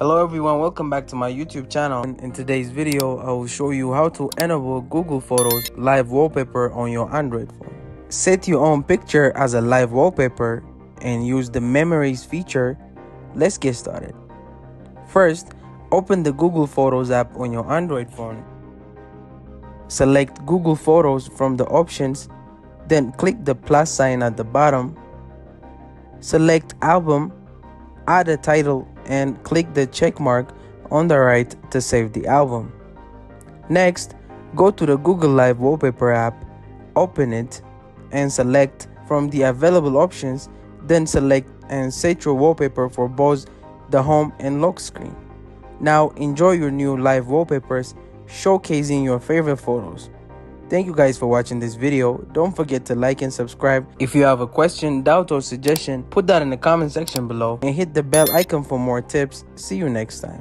Hello everyone, welcome back to my YouTube channel. In, in, today's video, I will show you how to enable Google Photos live wallpaper on your Android phone. Set your own picture as a live wallpaper and use the memories feature. Let's get started. First, open the Google Photos app on your Android phone. Select Google Photos from the options, then click the plus sign at the bottom. Select Album, add a title, and click the check mark on the right to save the album. Next, go to the Google Live Wallpaper app, open it, and select from the available options, then select and set your wallpaper for both the home and lock screen. Now enjoy your new live wallpapers showcasing your favorite photos. Thank you guys for watching this video. Don't forget to like and subscribe. If you have a question, doubt or suggestion, put that in the comment section below and hit the bell icon for more tips. See you next time.